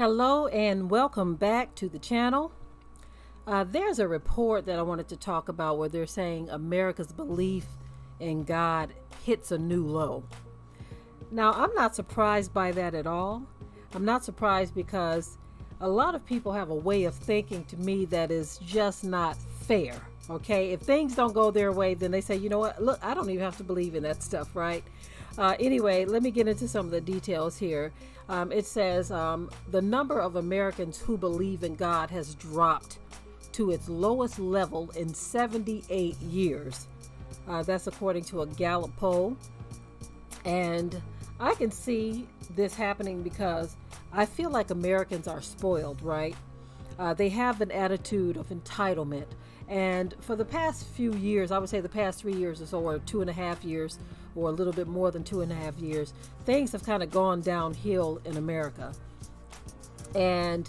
Hello and welcome back to the channel. Uh, there's a report that I wanted to talk about where they're saying America's belief in God hits a new low. Now, I'm not surprised by that at all. I'm not surprised because a lot of people have a way of thinking to me that is just not fair. Okay, if things don't go their way, then they say, you know what, look, I don't even have to believe in that stuff, right? Uh, anyway, let me get into some of the details here. Um, it says um, the number of Americans who believe in God has dropped to its lowest level in 78 years. Uh, that's according to a Gallup poll. And I can see this happening because I feel like Americans are spoiled, right? Uh, they have an attitude of entitlement. And for the past few years, I would say the past three years or so, or two and a half years, or a little bit more than two and a half years, things have kind of gone downhill in America. And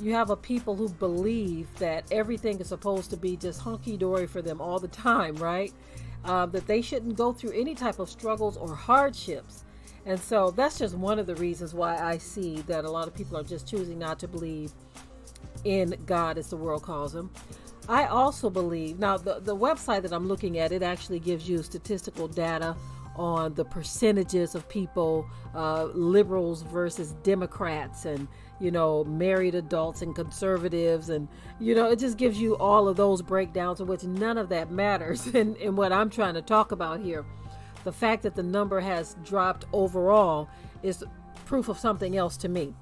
you have a people who believe that everything is supposed to be just hunky dory for them all the time, right? Uh, that they shouldn't go through any type of struggles or hardships. And so that's just one of the reasons why I see that a lot of people are just choosing not to believe in God, as the world calls him. I also believe, now the, the website that I'm looking at, it actually gives you statistical data on the percentages of people, uh, liberals versus Democrats, and you know, married adults and conservatives, and you know, it just gives you all of those breakdowns, of which none of that matters in, in what I'm trying to talk about here. The fact that the number has dropped overall is proof of something else to me.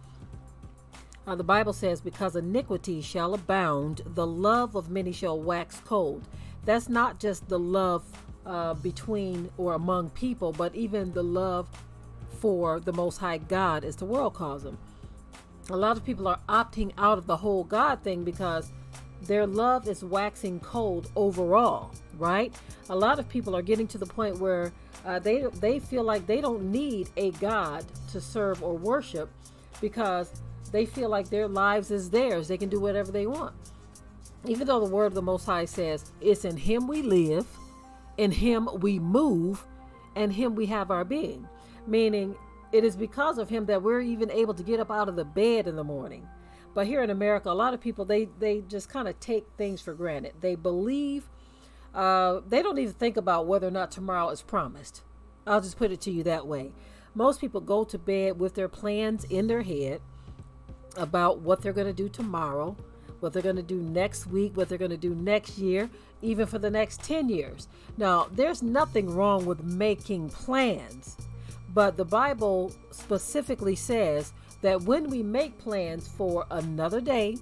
Uh, the Bible says, Because iniquity shall abound, the love of many shall wax cold. That's not just the love uh, between or among people, but even the love for the Most High God, as the world calls him. A lot of people are opting out of the whole God thing because their love is waxing cold overall, right? A lot of people are getting to the point where uh, they they feel like they don't need a God to serve or worship because they feel like their lives is theirs. They can do whatever they want. Even though the word of the Most High says, It's in Him we live, in Him we move, and Him we have our being. Meaning, it is because of Him that we're even able to get up out of the bed in the morning. But here in America, a lot of people, they, they just kind of take things for granted. They believe, uh, they don't even think about whether or not tomorrow is promised. I'll just put it to you that way. Most people go to bed with their plans in their head about what they're going to do tomorrow, what they're going to do next week, what they're going to do next year, even for the next 10 years. Now, there's nothing wrong with making plans, but the Bible specifically says that when we make plans for another day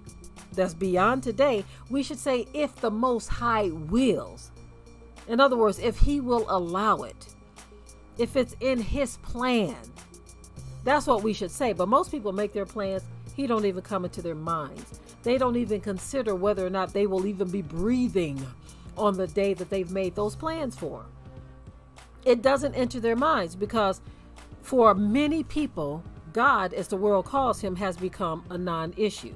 that's beyond today, we should say, if the Most High wills. In other words, if He will allow it, if it's in His plan. That's what we should say. But most people make their plans he don't even come into their minds. They don't even consider whether or not they will even be breathing on the day that they've made those plans for. It doesn't enter their minds because for many people, God, as the world calls him, has become a non issue.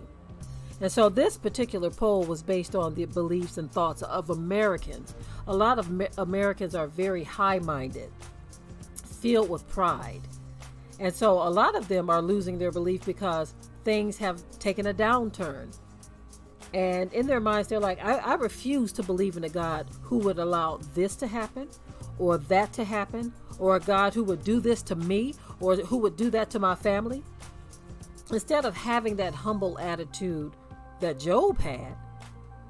And so this particular poll was based on the beliefs and thoughts of Americans. A lot of Americans are very high minded, filled with pride. And so a lot of them are losing their belief because things have taken a downturn. And in their minds, they're like, I, I refuse to believe in a God who would allow this to happen or that to happen, or a God who would do this to me or who would do that to my family. Instead of having that humble attitude that Job had,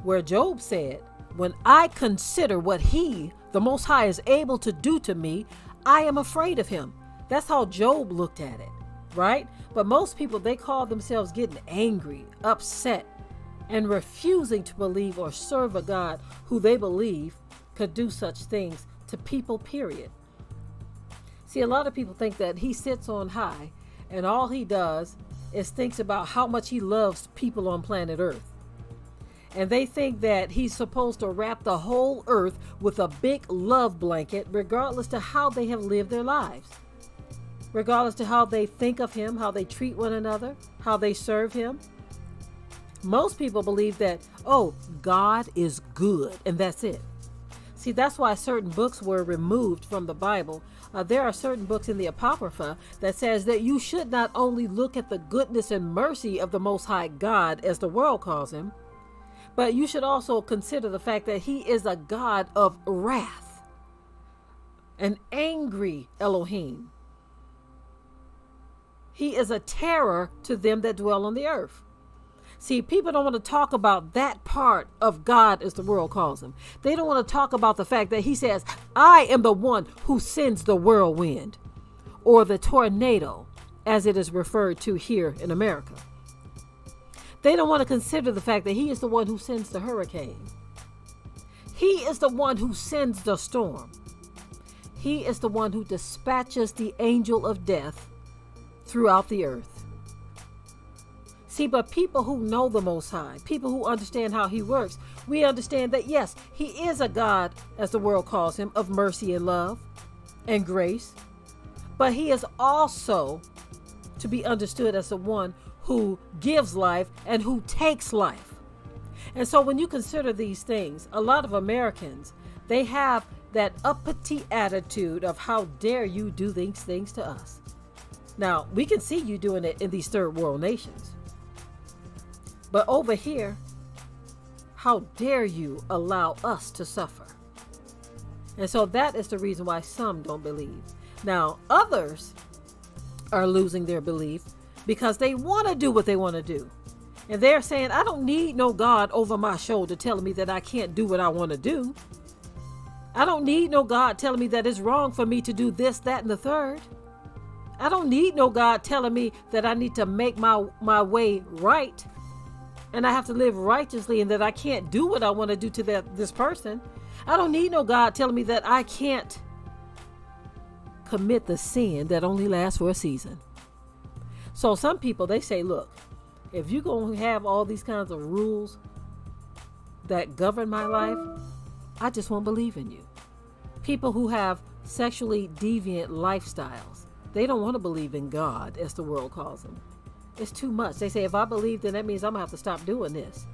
where Job said, When I consider what he, the Most High, is able to do to me, I am afraid of him. That's how Job looked at it right? But most people, they call themselves getting angry, upset, and refusing to believe or serve a God who they believe could do such things to people, period. See, a lot of people think that he sits on high and all he does is thinks about how much he loves people on planet Earth. And they think that he's supposed to wrap the whole earth with a big love blanket, regardless to how they have lived their lives regardless to how they think of him, how they treat one another, how they serve him. Most people believe that, oh, God is good, and that's it. See, that's why certain books were removed from the Bible. Uh, there are certain books in the Apocrypha that says that you should not only look at the goodness and mercy of the Most High God, as the world calls him, but you should also consider the fact that he is a God of wrath, an angry Elohim. He is a terror to them that dwell on the earth. See, people don't want to talk about that part of God, as the world calls him. They don't want to talk about the fact that he says, I am the one who sends the whirlwind or the tornado, as it is referred to here in America. They don't want to consider the fact that he is the one who sends the hurricane. He is the one who sends the storm. He is the one who dispatches the angel of death throughout the earth. See, but people who know the Most High, people who understand how He works, we understand that yes, He is a God, as the world calls Him, of mercy and love and grace. But He is also to be understood as the one who gives life and who takes life. And so when you consider these things, a lot of Americans, they have that uppity attitude of how dare you do these things to us. Now, we can see you doing it in these third world nations. But over here, how dare you allow us to suffer? And so that is the reason why some don't believe. Now, others are losing their belief because they want to do what they want to do. And they're saying, I don't need no God over my shoulder telling me that I can't do what I want to do. I don't need no God telling me that it's wrong for me to do this, that, and the third. I don't need no God telling me that I need to make my, my way right and I have to live righteously and that I can't do what I want to do to that this person. I don't need no God telling me that I can't commit the sin that only lasts for a season. So some people they say, look, if you're going to have all these kinds of rules that govern my life, I just won't believe in you. People who have sexually deviant lifestyles, they don't want to believe in God, as the world calls them. It's too much. They say, if I believe, then that means I'm going to have to stop doing this.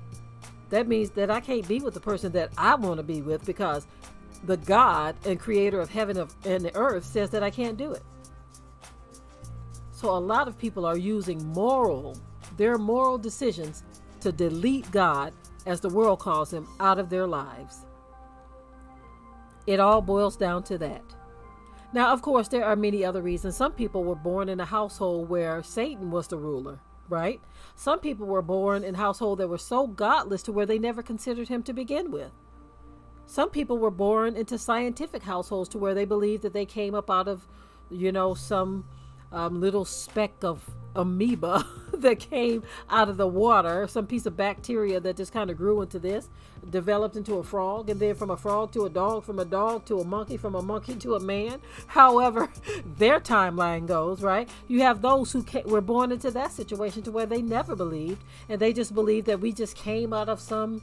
That means that I can't be with the person that I want to be with because the God and creator of heaven and the earth says that I can't do it. So a lot of people are using moral, their moral decisions to delete God, as the world calls him, out of their lives. It all boils down to that. Now, of course, there are many other reasons. Some people were born in a household where Satan was the ruler, right? Some people were born in households that were so godless to where they never considered him to begin with. Some people were born into scientific households to where they believed that they came up out of, you know, some um, little speck of amoeba that came out of the water, some piece of bacteria that just kind of grew into this, developed into a frog, and then from a frog to a dog, from a dog to a monkey, from a monkey to a man. However, their timeline goes, right? You have those who were born into that situation to where they never believed, and they just believed that we just came out of some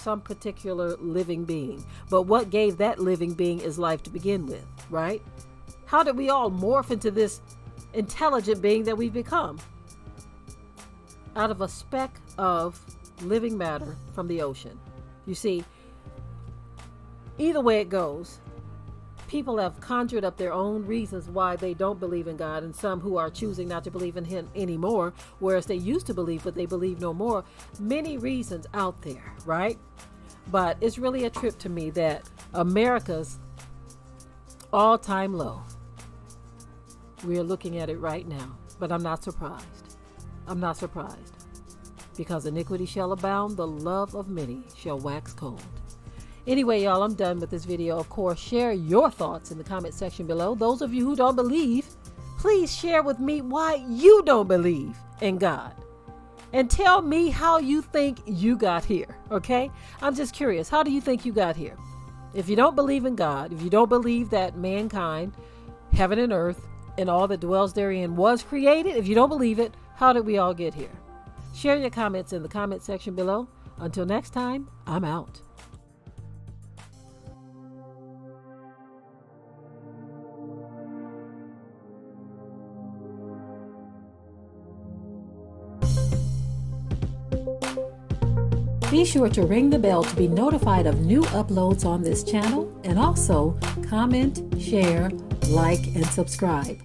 some particular living being. But what gave that living being is life to begin with, right? How did we all morph into this intelligent being that we've become? Out of a speck of living matter from the ocean. You see, either way it goes, people have conjured up their own reasons why they don't believe in God, and some who are choosing not to believe in Him anymore, whereas they used to believe, but they believe no more. Many reasons out there, right? But it's really a trip to me that America's all time low we are looking at it right now, but I'm not surprised. I'm not surprised. Because iniquity shall abound, the love of many shall wax cold. Anyway, y'all, I'm done with this video. Of course, share your thoughts in the comment section below. Those of you who don't believe, please share with me why you don't believe in God. And tell me how you think you got here, okay? I'm just curious. How do you think you got here? If you don't believe in God, if you don't believe that mankind, heaven and earth, and all that dwells therein was created? If you don't believe it, how did we all get here? Share your comments in the comment section below. Until next time, I'm out. Be sure to ring the bell to be notified of new uploads on this channel and also comment, share, like, and subscribe.